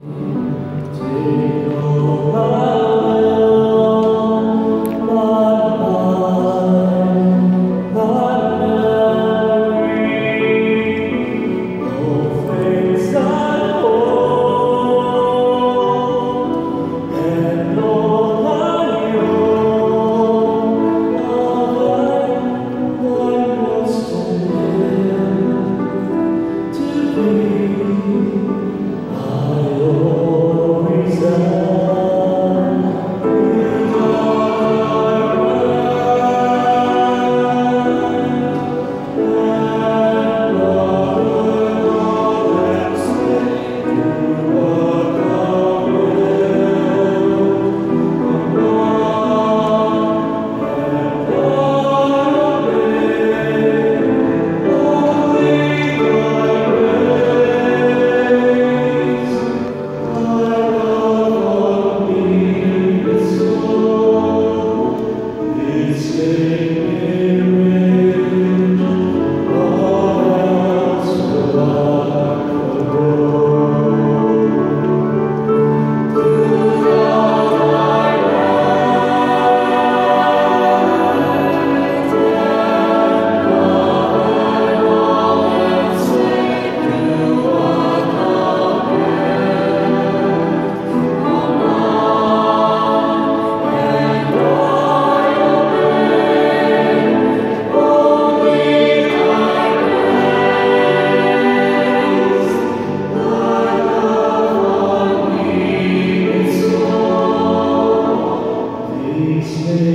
Take, O my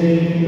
Amen.